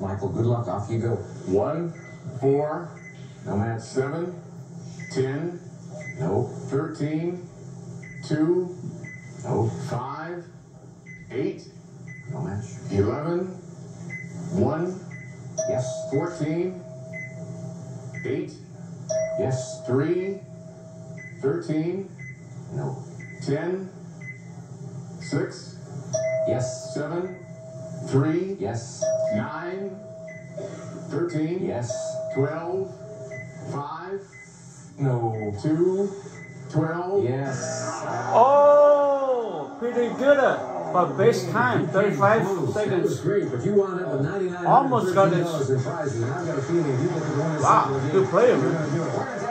Michael, good luck. Off you go. One, four, no match. Seven, ten, No, thirteen, two, no, five, eight, no match. eleven, one, Yes, fourteen, eight, yes, three, thirteen, no, ten, six, yes, seven, three, yes, nine, thirteen, yes, 12? 5? no, 2? 12? yes. Oh, pretty good. uh, But best time, 35 seconds. great, but you wound up with $9,913 Almost got it. in I've got a feeling if you get the bonus, Wow, again, good player, man.